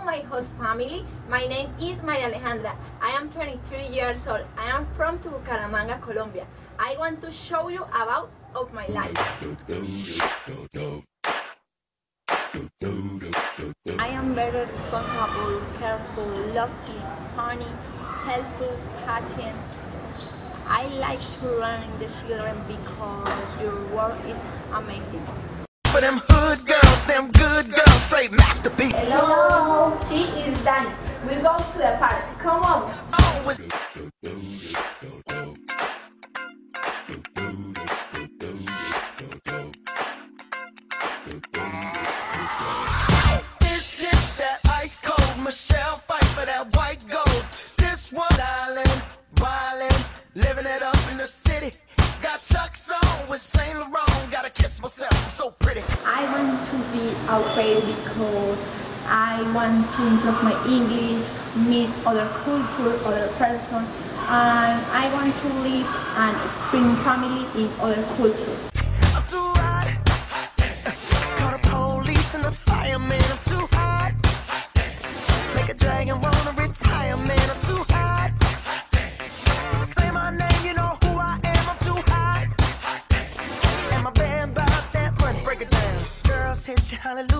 Hello, my host family. My name is Maria Alejandra. I am 23 years old. I am from Bucaramanga, Colombia. I want to show you about of my life. I am very responsible, careful, lovely, funny, helpful, patient. I like to learn the children because your work is amazing. For them hood Dani. Go to the park. Come on. This is that ice cold Michelle fight for that white gold. This one island, wildin', living it up in the city. Got Chuck's on with Saint Laurent. Gotta kiss myself, I'm so pretty. I want to be aware because I want to improve my English, meet other culture, other person, and I want to live and experience family in other culture. Hallelujah.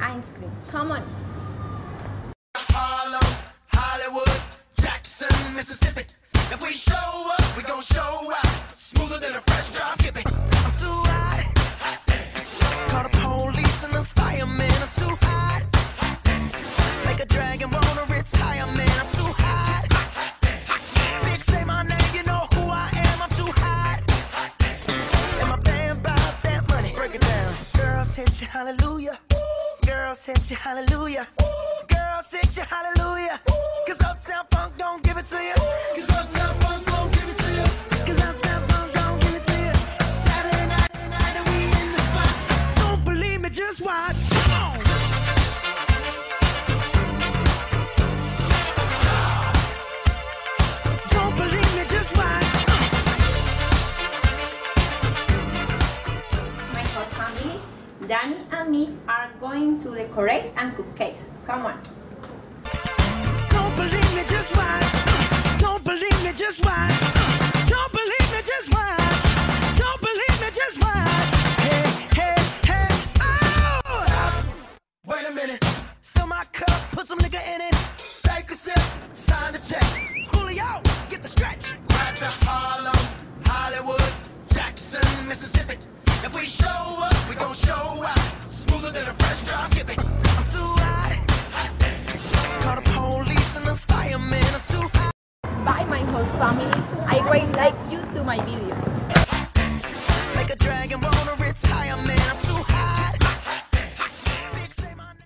ice cream. Come on. Harlem, Hollywood, Jackson, Mississippi. If we show up, we gon' show out. Smoother than a fresh drop skipping. I'm too hot. Call the police and the. I'm too hot. Make a dragon wanna retire, man. I'm too hot. Bitch, say my name, you know who I am. I'm too hot. And my band bought that money. Break it down. Girls hit you, hallelujah. Girls hit you, hallelujah. Girls hit you, hallelujah. Cause Uptown Funk don't give it to you. Cause Danny and me, are going to decorate and cook cakes. Come on. to my video.